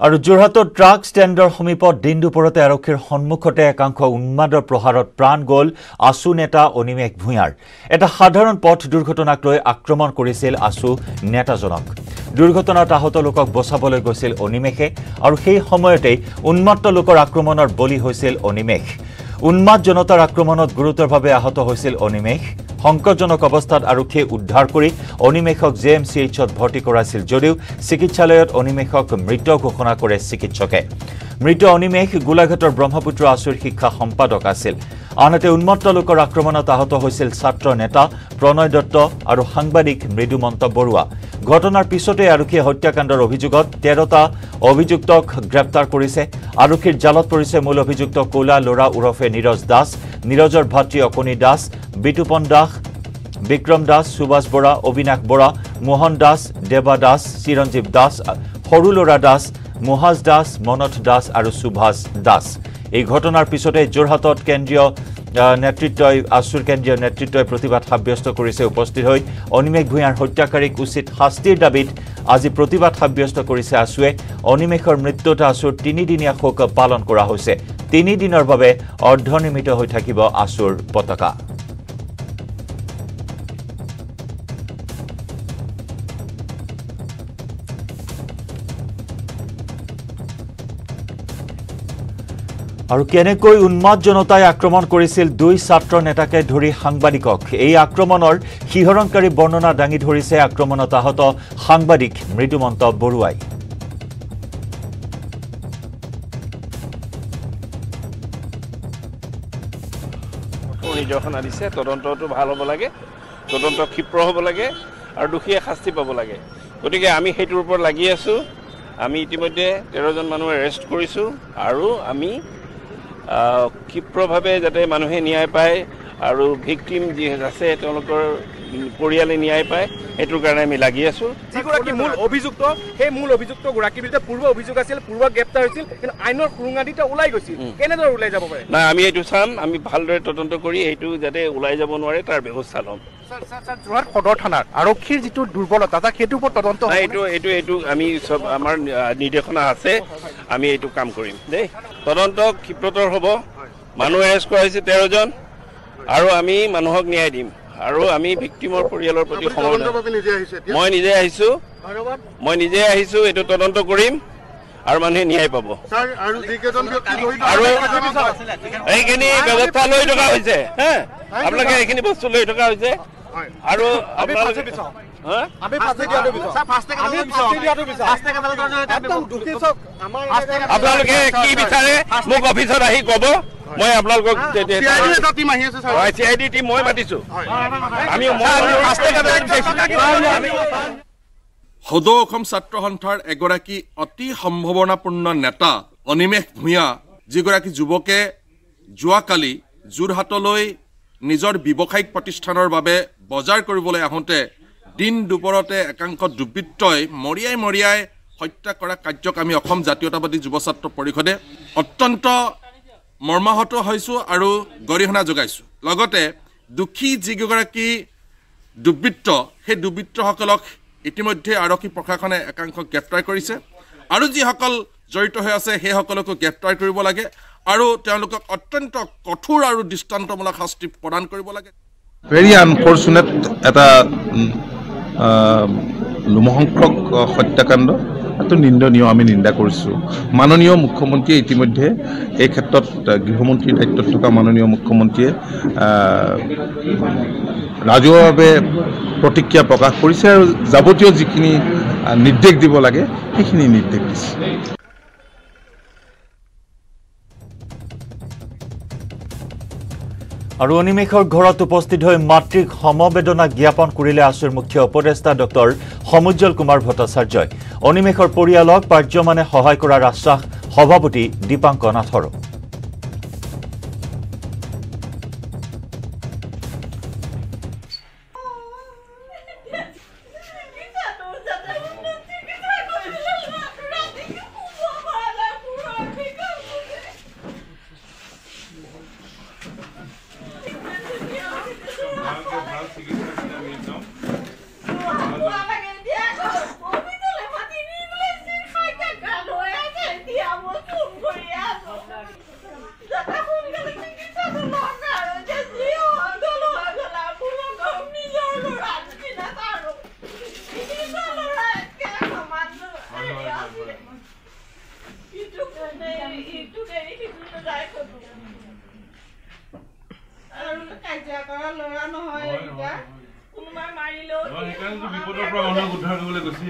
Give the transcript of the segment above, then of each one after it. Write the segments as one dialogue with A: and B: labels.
A: আৰু যোৰহাটত ট্ৰাক ষ্টেণ্ডৰ সমীপত দিন দুপৰতে আৰক্ষীৰ সন্মুখতে একাংশ উন্মাদৰ প্ৰহাৰত প্ৰাণ গ'ল আছু নেতা অনিমেষ ভূঞাৰ। এটা সাধাৰণ পথ দুৰ্ঘটনাক লৈ আক্ৰমণ কৰিছিল আছু নেতাজনক। দুৰ্ঘটনাত আহত লোকক বচাবলৈ গৈছিল অনিমেষে আৰু সেই সময়তেই উন্মাত্ত লোকৰ আক্ৰমণৰ বলি হৈছিল অনিমেষ। উন্মাদ জনতাৰ আক্ৰমণত গুৰুতৰভাৱে আহত হৈছিল অনিমেষ। সংকটজনক অৱস্থাত আৰক্ষীয়ে উদ্ধাৰ কৰি অনিমেষক জে এম চি এইচত ভৰ্তি কৰাইছিল যদিও চিকিৎসালয়ত অনিমেষক মৃত ঘোষণা কৰে চিকিৎসকে। মৃত অনিমেষ গোলাঘাটৰ ব্ৰহ্মপুত্ৰ আছুৰ শিক্ষা সম্পাদক আছিল। আনহাতে উন্মত্ত লোকৰ আক্ৰমণত আহত হৈছিল ছাত্ৰ নেতা প্ৰণয় দত্ত আৰু সাংবাদিক মৃদুমন্ত বৰুৱা। ঘটনাৰ পিছতে আৰক্ষীয়ে হত্যাকাণ্ডৰ অভিযোগত তেৰটা অভিযুক্তক গ্ৰেপ্তাৰ কৰিছে। আৰক্ষীৰ জালত পৰিছে মূল অভিযুক্ত কলা ল'ৰা ওৰফে নীৰজ দাস নীৰজৰ ভাতৃ অকণি দাস বিতুপন দাস বিক্ৰম দাস সুভাষ বৰা অবিনাশ বৰা মোহন দাস দেৱা দাস চিৰঞ্জীৱ দাস সৰু ল'ৰা দাস মোহাজ দাস মনথ দাস আৰু সুভাষ দাস। এই ঘটনাৰ পিছতে যোৰহাটত কেন্দ্ৰীয় নেতৃত্বই আছুৰ কেন্দ্ৰীয় নেতৃত্বই প্ৰতিবাদ সাব্যস্ত কৰিছে উপস্থিত হৈ অনিমেষ ভূঞাৰ হত্যাকাৰীক উচিত শাস্তিৰ দাবীত আজি প্ৰতিবাদ সাব্যস্ত কৰিছে আছুৱে। অনিমেষৰ মৃত্যুত আছুৰ তিনিদিনীয়া শোক পালন কৰা হৈছে। তিনিদিনৰ বাবে অৰ্ধনিৰ্মিত হৈ থাকিব আছুৰ পতাকা। আৰু কেনেকৈ উন্মাদ জনতাই আক্ৰমণ কৰিছিল দুই ছাত্ৰ নেতাকে ধৰি সাংবাদিকক। এই আক্ৰমণৰ শিহৰণকাৰী বৰ্ণনা দাঙি ধৰিছে আক্ৰমণত আহত সাংবাদিক মৃদুমন্ত বৰুৱাই।
B: নিৰ্দেশনা দিছে তদন্তটো ভাল হ'ব লাগে তদন্ত ক্ষীপ্ৰ হ'ব লাগে আৰু দোষীয়ে শাস্তি পাব লাগে। গতিকে আমি সেইটোৰ ওপৰত লাগি আছোঁ। আমি ইতিমধ্যে তেৰজন মানুহ এৰেষ্ট কৰিছোঁ আৰু আমি ক্ষীপ্ৰভাৱে যাতে মানুহে ন্যায় পায় আৰু ভিক্টিম যি আছে তেওঁলোকৰ পৰিয়ালে ন্যায় পায় সেইটোৰ কাৰণে আমি লাগি আছোঁ।
C: যিগৰাকী মূল অভিযুক্ত সেই মূল অভিযুক্তগৰাকীৰ বিৰুদ্ধে পূৰ্ব অভিযোগ আছিল পূৰ্ব গ্ৰেপ্তাৰ হৈছিল কিন্তু আইনৰ সুৰুঙা দি ওলাই গৈছিল। কেনেদৰে ওলাই যাব পাৰে?
B: নাই আমি এইটো চাম আমি ভালদৰে তদন্ত কৰি এইটো যাতে ওলাই যাব নোৱাৰে তাৰ ব্যৱস্থা ল'ম।
C: যোৰহাট সদৰ থানাৰ আৰক্ষীৰ যিটো দুৰ্বলতা তাক সেইটোৰ ওপৰত তদন্ত
B: এইটো এইটো এইটো আমি চব আমাৰ নিৰ্দেশনা আছে আমি এইটো কাম কৰিম। দেই। তদন্ত ক্ষিপ্ৰতৰ হ'ব। মানুহ এৰেষ্ট কৰা হৈছে তেৰজন। আৰু আমি মানুহক ন্যায় দিম। আৰু আমি ভিক্টিমৰ পৰিয়ালৰ প্ৰতি মই নিজে আহিছোঁ। মই নিজে আহিছোঁ এইটো তদন্ত কৰিম আৰু মানুহে ন্যায় পাব। আৰু এইখিনি ব্যৱস্থা লৈ থকা হৈছে। হা? আপোনালোকে এইখিনি বস্তু লৈ থকা হৈছে। আৰু আপোনালোকে আপোনালোকে কি বিচাৰে মোক অফিচত আহি ক'ব মই আপোনালোকক চি আই ডি টিম মই মাতিছো আমি
D: সদৌ অসম ছাত্ৰ সন্থাৰ এগৰাকী অতি সম্ভাৱনাপূৰ্ণ নেতা অনিমেষ ভূঞা যিগৰাকী যুৱকে যোৱাকালি যোৰহাটলৈ নিজৰ ব্যৱসায়িক প্ৰতিষ্ঠানৰ বাবে বজাৰ কৰিবলৈ আহোঁতে দিন দুপৰতে একাংশ দুৰ্বৃত্তই মৰিয়াই মৰিয়াই হত্যা কৰা কাৰ্যক আমি অসম জাতীয়তাবাদী যুৱ ছাত্ৰ পৰিষদে অত্যন্ত মৰ্মাহত হৈছোঁ আৰু গৰিহণা যোগাইছোঁ। লগতে দোষী যিকেইগৰাকী দুৰ্বৃত্ত সেই দুৰ্বৃত্তসকলক ইতিমধ্যে আৰক্ষী প্ৰশাসনে একাংশ গ্ৰেপ্তাৰ কৰিছে। আৰু যিসকল জড়িত হৈ আছে সেইসকলকো গ্ৰেপ্তাৰ কৰিব লাগে। আৰু তেওঁলোকক অত্যন্ত কঠোৰ আৰু দৃষ্টান্তমূলক শাস্তি প্ৰদান কৰিব লাগে।
E: ভেৰি আনফৰ্চুনেট এটা লোমহংসক হত্যাকাণ্ড। এইটো নিন্দনীয় আমি নিন্দা কৰিছোঁ। মাননীয় মুখ্যমন্ত্ৰীয়ে ইতিমধ্যে এই ক্ষেত্ৰত গৃহমন্ত্ৰীৰ দায়িত্বত থকা মাননীয় মুখ্যমন্ত্ৰীয়ে ৰাজহুৱাভাৱে প্ৰতিক্ৰিয়া প্ৰকাশ কৰিছে আৰু যাৱতীয় যিখিনি নিৰ্দেশ দিব লাগে সেইখিনি নিৰ্দেশ দিছে।
A: আৰু অনিমেষৰ ঘৰত উপস্থিত হৈ মাতৃক সমবেদনা জ্ঞাপন কৰিলে আছুৰ মুখ্য উপদেষ্টা ডক্টৰ সমুজ্জ্বল কুমাৰ ভট্টাচাৰ্যই। অনিমেষৰ পৰিয়ালক পাৰ্যমানে সহায় কৰাৰ আশ্বাস সভাপতি দীপাংকৰ নাথৰো।
F: কোনোবাই মাৰিলেও
E: বিপদৰ পৰা মানুহক উদ্ধাৰ কৰিবলৈ গৈছিল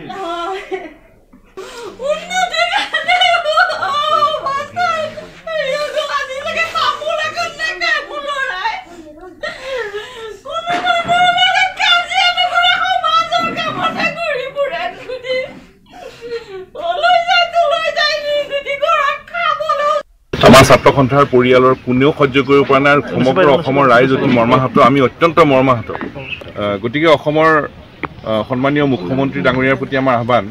E: আমাৰ ছাত্ৰ সন্থাৰ পৰিয়ালৰ কোনেও সহ্য কৰিব পৰা নাই আৰু সমগ্ৰ অসমৰ ৰাইজ অতি মৰ্মাহত আমি অত্যন্ত মৰ্মাহত। গতিকে অসমৰ সন্মানীয় মুখ্যমন্ত্ৰী ডাঙৰীয়াৰ প্ৰতি আমাৰ আহ্বান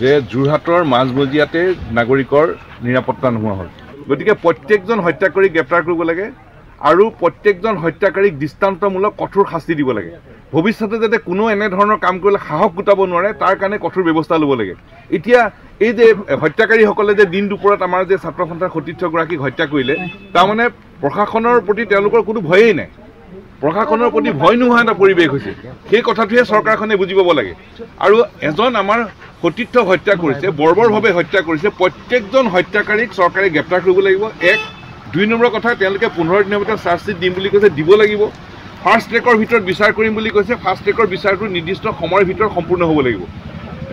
E: যে যোৰহাটৰ মাজমজিয়াতে নাগৰিকৰ নিৰাপত্তা নোহোৱা হ'ল। গতিকে প্ৰত্যেকজন হত্যাকাৰীক গ্ৰেপ্তাৰ কৰিব লাগে। আৰু প্ৰত্যেকজন হত্যাকাৰীক দৃষ্টান্তমূলক কঠোৰ শাস্তি দিব লাগে। ভৱিষ্যতে যাতে কোনো এনেধৰণৰ কাম কৰিলে সাহস গোটাব নোৱাৰে তাৰ কাৰণে কঠোৰ ব্যৱস্থা ল'ব লাগে। এতিয়া এই যে হত্যাকাৰীসকলে যে দিন দুপৰত আমাৰ যে ছাত্ৰ সন্থাৰ সতীৰ্থগৰাকীক হত্যা কৰিলে তাৰমানে প্ৰশাসনৰ প্ৰতি তেওঁলোকৰ কোনো ভয়েই নাই। প্ৰশাসনৰ প্ৰতি ভয় নোহোৱা এটা পৰিৱেশ হৈছে। সেই কথাটোহে চৰকাৰখনে বুজি পাব লাগে। আৰু এজন আমাৰ সতীৰ্থ হত্যা কৰিছে বৰ্বৰভাৱে হত্যা কৰিছে প্ৰত্যেকজন হত্যাকাৰীক চৰকাৰে গ্ৰেপ্তাৰ কৰিব লাগিব। এক দুই নম্বৰ কথা তেওঁলোকে পোন্ধৰ দিনৰ ভিতৰত চাৰ্জশ্বিট দিম বুলি কৈছে দিব লাগিব। ফাৰ্ষ্ট ট্ৰেকৰ ভিতৰত বিচাৰ কৰিম বুলি কৈছে ফাৰ্ষ্ট ট্ৰেকৰ বিচাৰটো নিৰ্দিষ্ট সময়ৰ ভিতৰত সম্পূৰ্ণ হ'ব লাগিব।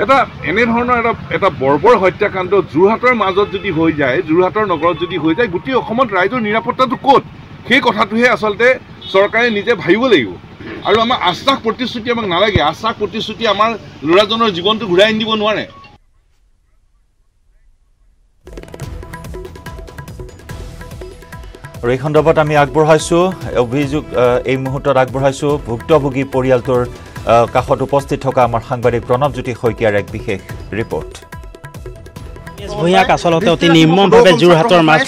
E: এটা এনেধৰণৰ এটা এটা বৰ্বৰ হত্যাকাণ্ড যোৰহাটৰ মাজত যদি হৈ যায় যোৰহাটৰ নগৰত যদি হৈ যায় গোটেই অসমত ৰাইজৰ নিৰাপত্তাটো ক'ত? সেই কথাটোহে আচলতে চৰকাৰে নিজে ভাবিব লাগিব। আৰু আমাৰ আশ্বাস প্ৰতিশ্ৰুতি আমাক নালাগে। আশ্বাস প্ৰতিশ্ৰুতি আমাৰ ল'ৰাজনৰ জীৱনটো ঘূৰাই আনি দিব নোৱাৰে।
A: আৰু এই সন্দৰ্ভত আমি আগবঢ়াইছোঁ অভিযোগ এই মুহূৰ্তত আগবঢ়াইছোঁ ভুক্তভোগী পৰিয়ালটোৰ কাষত উপস্থিত থকা আমাৰ সাংবাদিক প্ৰণৱজ্যোতি শইকীয়াৰ এক বিশেষ ৰিপৰ্ট।
G: ভূঞাক আচলতে অতি নিৰ্মমভাৱে যোৰহাটৰ মাছ